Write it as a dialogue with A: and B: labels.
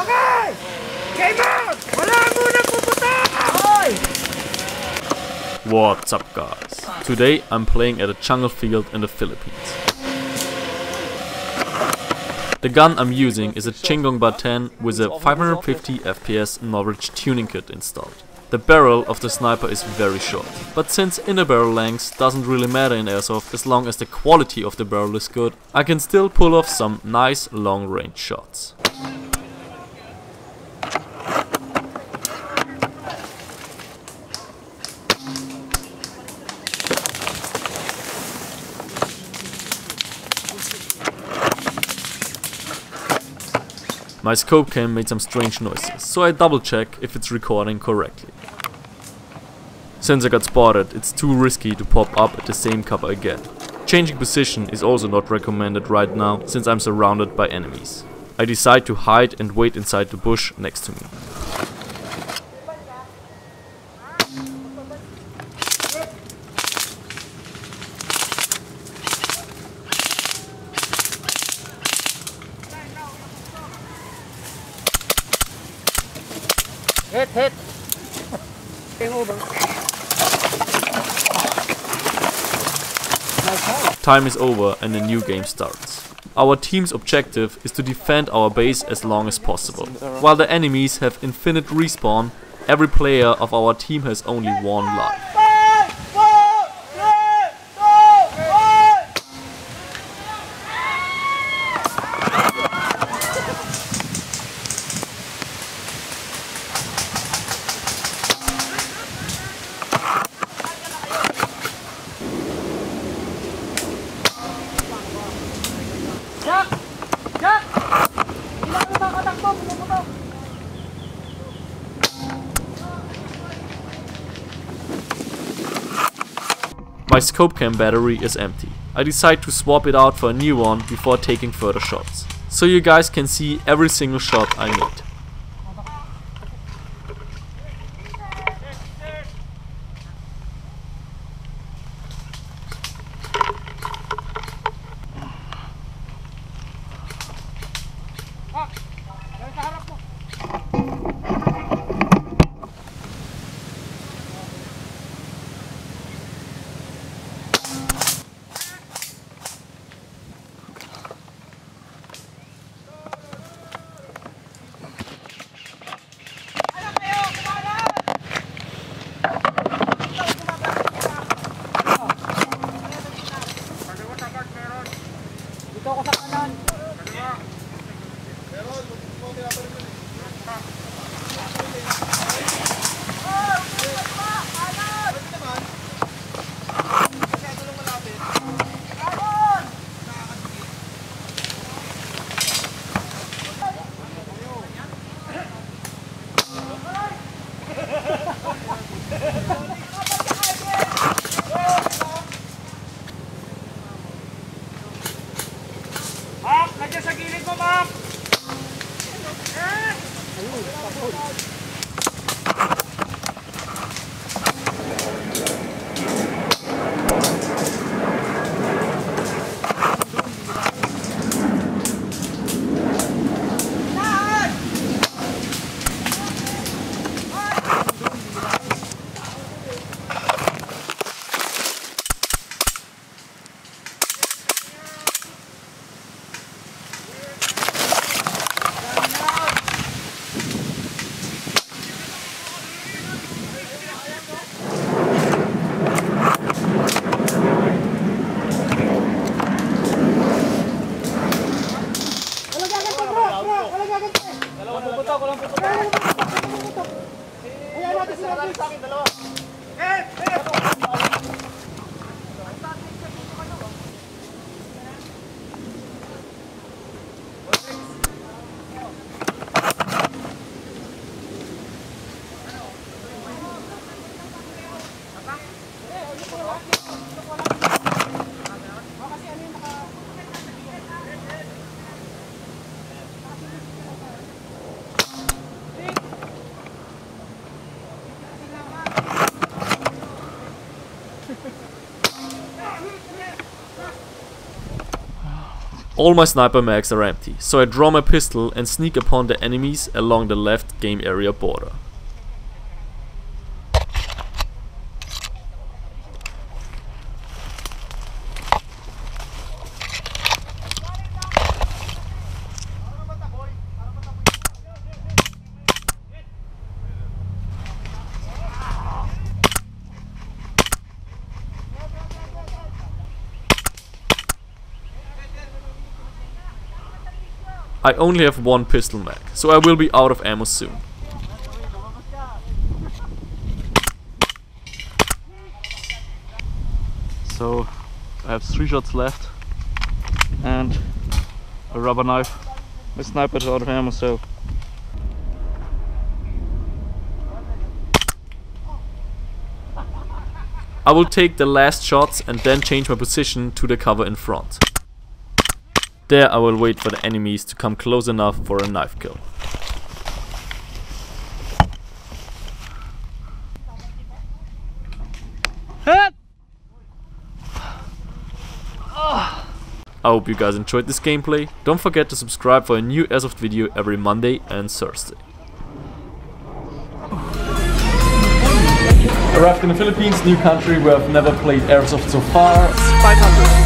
A: Okay! Wala muna puputa!
B: What's up guys? Today I'm playing at a jungle field in the Philippines. The gun I'm using is a Jing Gong Bar 10 with a 550 FPS Novritsch tuning kit installed. The barrel of the sniper is very short, but since inner barrel length doesn't really matter in airsoft as long as the quality of the barrel is good, I can still pull off some nice long range shots. My scope cam made some strange noises, so I double check if it's recording correctly. Since I got spotted, it's too risky to pop up at the same cover again. Changing position is also not recommended right now, since I'm surrounded by enemies. I decide to hide and wait inside the bush next to me.
A: Hit, hit!
B: Time is over and a new game starts. Our team's objective is to defend our base as long as possible. While the enemies have infinite respawn, every player of our team has only one life. My scope cam battery is empty. I decide to swap it out for a new one before taking further shots. So you guys can see every single shot I made.
A: Yan Walang
B: All my sniper mags are empty, so I draw my pistol and sneak upon the enemies along the left game area border. I only have one pistol mag, so I will be out of ammo soon.
C: So I have three shots left and a rubber knife. My sniper's out of ammo, so
B: I will take the last shots and then change my position to the cover in front. There I will wait for the enemies to come close enough for a knife kill. I hope you guys enjoyed this gameplay. Don't forget to subscribe for a new Airsoft video every Monday and Thursday. Arrived in the Philippines, new country where I've never played Airsoft so far.
A: 500.